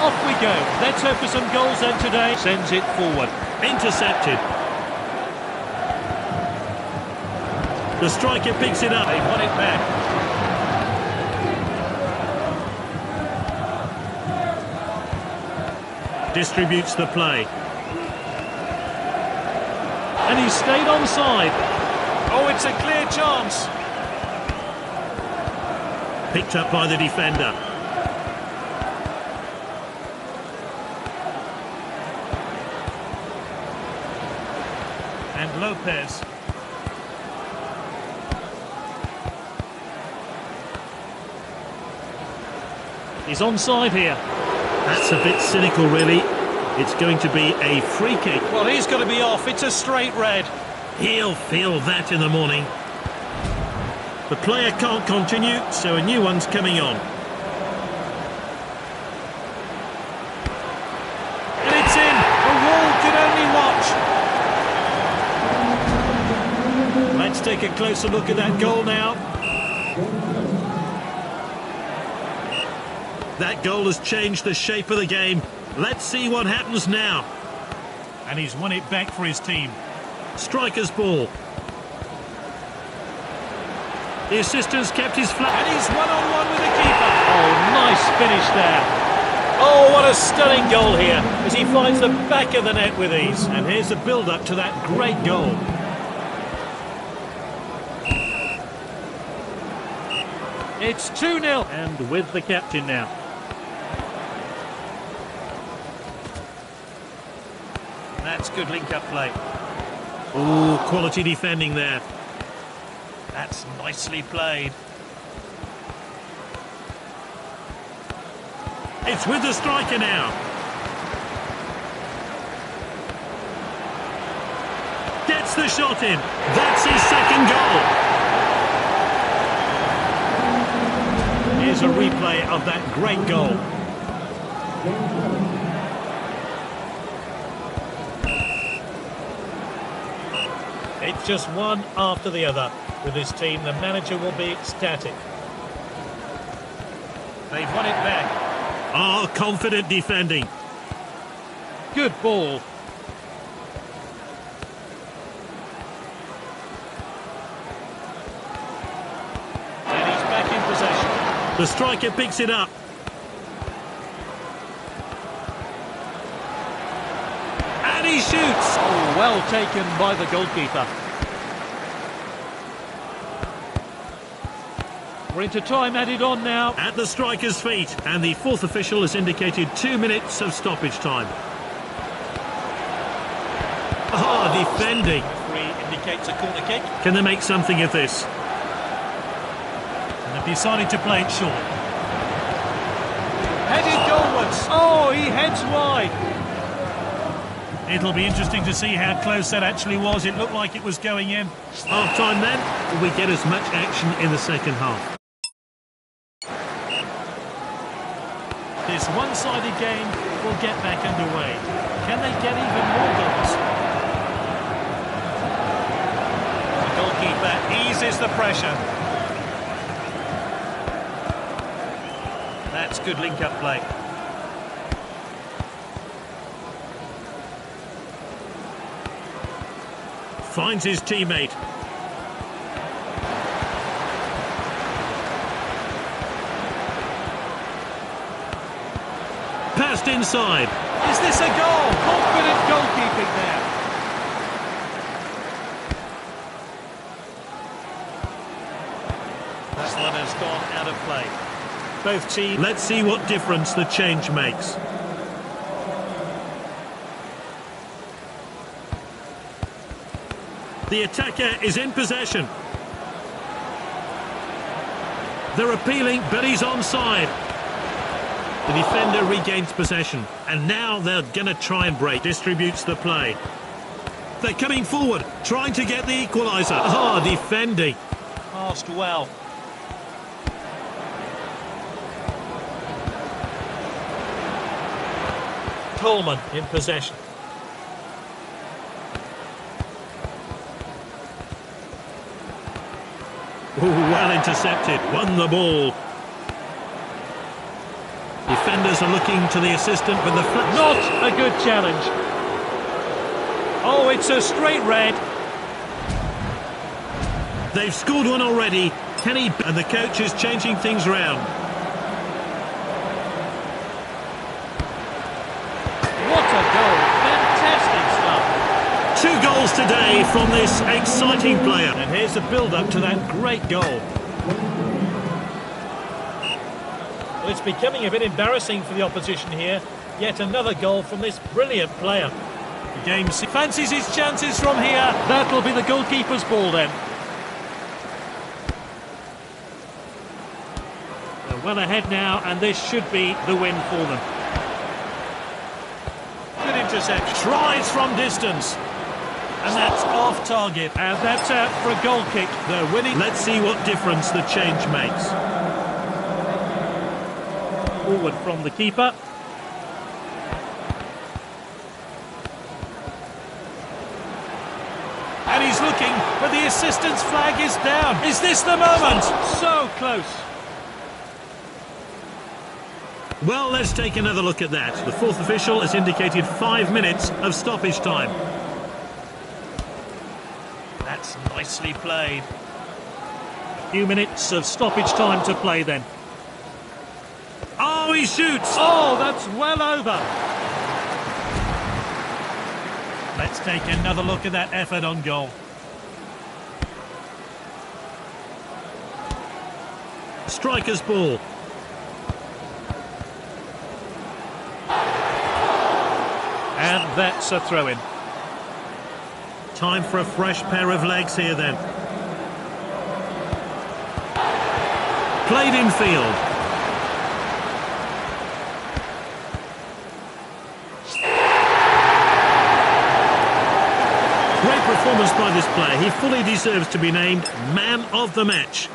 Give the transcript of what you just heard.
Off we go. Let's hope for some goals then today. Sends it forward. Intercepted. The striker picks it up. They won it back. Distributes the play. And he stayed onside. Oh, it's a clear chance. Picked up by the defender. Lopez. He's onside here. That's a bit cynical, really. It's going to be a free kick. Well, he's got to be off. It's a straight red. He'll feel that in the morning. The player can't continue, so a new one's coming on. And it's in. A wall could only watch. Let's take a closer look at that goal now. That goal has changed the shape of the game. Let's see what happens now. And he's won it back for his team. Striker's ball. The assistant's kept his flat. And he's one-on-one with the keeper. Oh, nice finish there. Oh, what a stunning goal here as he finds the back of the net with ease. And here's the build-up to that great goal. It's 2-0. And with the captain now. That's good link-up play. Ooh, quality defending there. That's nicely played. It's with the striker now. Gets the shot in. That's his second goal. Here's a replay of that great goal. It's just one after the other. With this team, the manager will be ecstatic. They've won it back. Oh, confident defending. Good ball. And he's back in possession. The striker picks it up. And he shoots. Oh, well taken by the goalkeeper. We're into time added on now. At the striker's feet. And the fourth official has indicated two minutes of stoppage time. Ah, oh, defending. Indicates a corner kick. Can they make something of this? And they've decided to play it short. Headed goalwards. Oh, he heads wide. It'll be interesting to see how close that actually was. It looked like it was going in. Half time then, we get as much action in the second half. This one-sided game will get back underway. Can they get even more goals? The goalkeeper eases the pressure. Good link-up play. Finds his teammate. Passed inside. Is this a goal? Confident goalkeeping there. That one has gone out of play. Both teams. Let's see what difference the change makes. The attacker is in possession. They're appealing, but he's onside. The defender regains possession, and now they're going to try and break. Distributes the play. They're coming forward, trying to get the equaliser. Ah, oh, defending. Passed well. Coleman in possession. Ooh, well intercepted, won the ball. Defenders are looking to the assistant with the. Not a good challenge. Oh, it's a straight red. They've scored one already. Can he? And the coach is changing things round. What a goal. Fantastic stuff. Two goals today from this exciting player. And here's the build-up to that great goal. Well, it's becoming a bit embarrassing for the opposition here. Yet another goal from this brilliant player. The game fancies his chances from here. That'll be the goalkeeper's ball then. They're well ahead now, and this should be the win for them. Good interception. Tries from distance. And that's off target. And that's out for a goal kick. They're winning. Let's see what difference the change makes. Forward from the keeper. And he's looking, but the assistant's flag is down. Is this the moment? So close. Well, let's take another look at that. The fourth official has indicated five minutes of stoppage time. That's nicely played. A few minutes of stoppage time to play then. Oh, he shoots! Oh, that's well over. Let's take another look at that effort on goal. Striker's ball. And that's a throw-in. Time for a fresh pair of legs here then. Played in field. Great performance by this player. He fully deserves to be named man of the match.